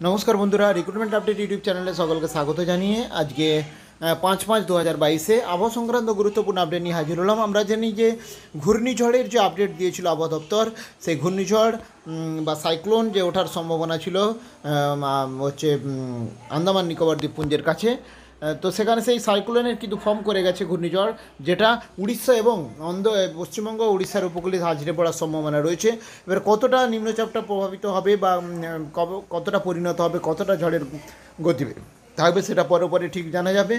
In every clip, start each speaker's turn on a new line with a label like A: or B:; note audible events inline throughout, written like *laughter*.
A: নমস্কার বন্ধুরা recruitment update YouTube চ্যানেলে সকলকে স্বাগত জানিয়ে আজকে পাঁচ পাঁচ দু হাজার বাইশে আবহাওয়া সংক্রান্ত গুরুত্বপূর্ণ আপডেট নিয়ে হাজির হলাম। আমরা জানি যে ঘূর্ণিঝড়ের যে আপডেট দিয়েছিল আবহাওয়া দপ্তর, সেই ঘূর্ণিঝড় বা সাইক্লোন যে ওঠার সম্ভাবনা ছিল হচ্ছে আন্দামান নিকোবর দ্বীপপুঞ্জের কাছে তো সেখানে সেই সাইক্লোনের কিন্তু ফর্ম করে গেছে ঘূর্ণিঝড়, যেটা উড়িষ্যা এবং অন্ধ পশ্চিমবঙ্গ উড়িষ্যার উপকূলে হাজিরে পড়ার সম্ভাবনা রয়েছে। এবার কতটা নিম্নচাপটা প্রভাবিত হবে বা কতটা পরিণত হবে, কতটা ঝড়ের গতি থাকবে সেটা পরে পরে ঠিক জানা যাবে।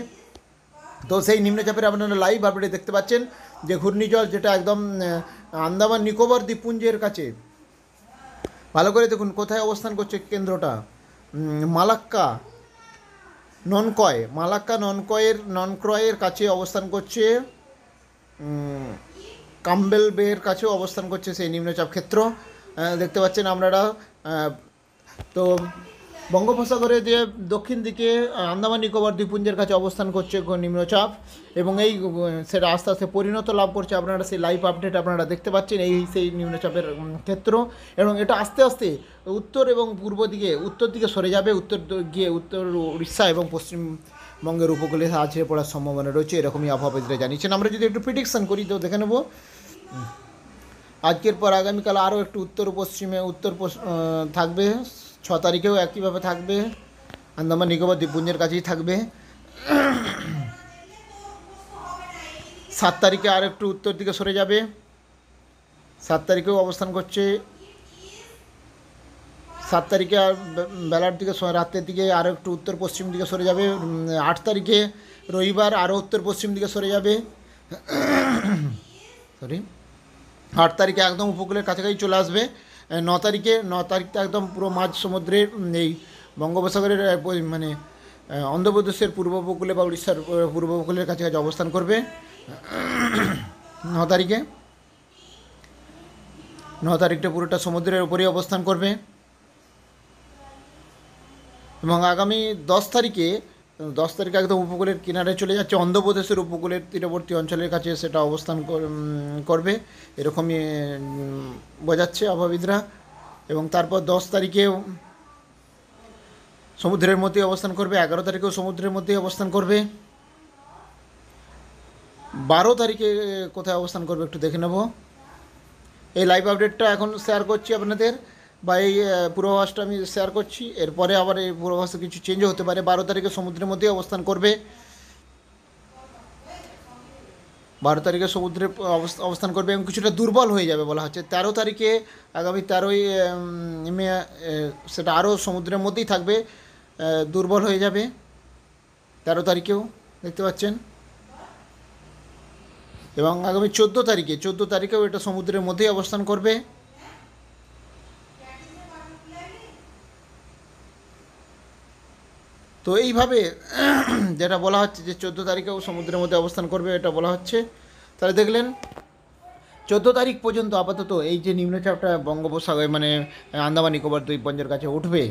A: তো সেই নিম্নচাপের আপনারা লাইভ আপডেট দেখতে পাচ্ছেন, যে ঘূর্ণিঝড় যেটা একদম আন্দামান নিকোবর দ্বীপপুঞ্জের কাছে। ভালো করে দেখুন, কোথায় অবস্থান করছে কেন্দ্রটা? মালাক্কা। ননকয়, মালাক্কা ননকয়ের, ননক্রয়ের কাছে অবস্থান করছে কাম্বেল বের কাছেও অবস্থান করছে সেই নিম্নচাপ ক্ষেত্র। দেখতে পাচ্ছেন আপনারা তো বঙ্গোপসাগরে যে দক্ষিণ দিকে আন্দামান, নিকোবর দ্বীপপুঞ্জের কাছে অবস্থান করছে নিম্নচাপ এবং এই সেটা আস্তে আস্তে পরিণত লাভ করছে আপনারা সেই লাইভ আপডেট আপনারা দেখতে পাচ্ছেন এই, সেই নিম্নচাপের ক্ষেত্র এবং এটা আস্তে আস্তে উত্তর এবং পূর্ব দিকে, উত্তর দিকে সরে যাবে, উত্তর গিয়ে উত্তর উড়িষ্যা এবং পশ্চিমবঙ্গের উপকূলে আছড়ে পড়ার সম্ভাবনা রয়েছে, এরকমই আবহাওয়াবিদরা জানিয়েছেন। আমরা যদি একটু প্রিডিকশন করি তো দেখে নেব। আজকের পর আগামীকাল আরও একটু উত্তর পশ্চিমে উত্তর থাকবে। ছ তারিখেও একইভাবে থাকবে। আন্দামান নিকোবর দ্বীপপুঞ্জের কাছেই থাকবে। সাত তারিখে আর একটু উত্তর দিকে সরে যাবে। সাত তারিখেও অবস্থান করছে। সাত তারিখে আর বে- বেলার দিকে স- রাতের দিকে আরও একটু উত্তর পশ্চিম দিকে সরে যাবে। উম, আট তারিখে রবিবার আরও উত্তর পশ্চিম দিকে সরে যাবে। *coughs* সরি আট তারিখে একদম উপকূলের কাছাকাছি চলে আসবে। এ, ন তারিখে, ন তারিখটা একদম পুরো মাঝ সমুদ্রের এই বঙ্গোপসাগরের মানে অন্ধ্রপ্রদেশের পূর্ব উপকূলে বা উড়িষ্যার পূর্ব উপকূলের কাছাকাছি অবস্থান করবে। *clears throat* ন তারিখে। ন তারিখটা পুরোটা সমুদ্রের উপরেই অবস্থান করবে। এবং আগামী দশ তারিখে দশ তারিখে একদম উপকূলের কিনারে চলে যাচ্ছে। অন্ধ্রপ্রদেশের উপকূলের তীরবর্তী অঞ্চলের কাছে সেটা অবস্থান কর- করবে। এরকমই বোঝাচ্ছে আবহাওয়িদরা এবং তারপর দশ তারিখেও সমুদ্রের মধ্যেই অবস্থান করবে। এগারো তারিখেও সমুদ্রের মধ্যেই অবস্থান করবে। বারো তারিখে কোথায় অবস্থান করবে একটু দেখে নেব। এই লাইভ আপডেটটা এখন শেয়ার করছি আপনাদের। বা এই পূর্বাভাসটা আমি শেয়ার করছি। এরপরে আবার এই পূর্বাভাসে কিছু চেঞ্জও হতে পারে। বারো তারিখে সমুদ্রের মধ্যেই অবস্থান করবে। বারো তারিখে সমুদ্রে অবস- অবস্থান করবে এবং কিছুটা দুর্বল হয়ে যাবে বলা হচ্ছে। তেরো তারিখে আগামী তেরোই মে সেটা আরও সমুদ্রের মধ্যেই থাকবে। দুর্বল হয়ে যাবে। তেরো তারিখেও, দেখতে পাচ্ছেন। এবং আগামী চোদ্দ তারিখে, চোদ্দ তারিখেও এটা সমুদ্রের মধ্যেই অবস্থান করবে। তো এইভাবে *clears throat* যেটা বলা হচ্ছে যে চোদ্দ তারিখেও সমুদ্রের মধ্যে অবস্থান করবে, এটা বলা হচ্ছে। তাহলে দেখলেন, চোদ্দ তারিখ পর্যন্ত আপাতত এই যে নিম্নচাপটা বঙ্গোপসাগর মানে আন্দামান নিকোবর দ্বীপপুঞ্জের কাছে উঠবে,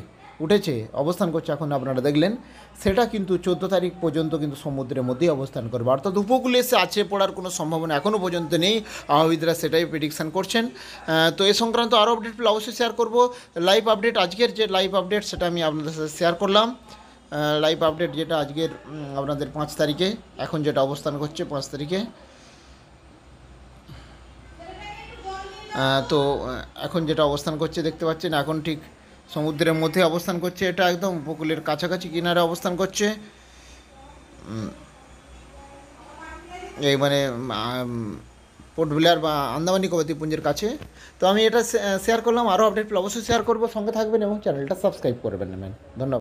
A: উঠেছে, অবস্থান করছে এখন আপনারা দেখলেন, সেটা কিন্তু চোদ্দ তারিখ পর্যন্ত কিন্তু সমুদ্রের মধ্যেই অবস্থান করবে। অর্থাৎ উপকূলে এসে আছে পড়ার কোনো সম্ভাবনা এখনও পর্যন্ত নেই আবহাওয়িদরা সেটাই প্রেডিকশান করছেন। তো এ সংক্রান্ত আরও আপডেট অবশ্যই শেয়ার করব। লাইভ আপডেট আজকের যে লাইভ আপডেট সেটা আমি আপনাদের সাথে শেয়ার করলাম। লাইভ আপডেট যেটা আজকের আপনাদের পাঁচ তারিখে, এখন যেটা অবস্থান করছে পাঁচ তারিখে। তো এখন যেটা অবস্থান করছে দেখতে পাচ্ছেন, এখন ঠিক সমুদ্রের মধ্যে অবস্থান করছে, এটা একদম উপকূলের কাছাকাছি কিনারে অবস্থান করছে। এই মানে পোর্ট বা আন্দামান নিকোবর কাছে। তো আমি এটা শেয়ার করলাম, আরও আপডেট অবশ্যই শেয়ার করব, সঙ্গে থাকবেন এবং চ্যানেলটা সাবস্ক্রাইব করবেন নেবেন ধন্যবাদ।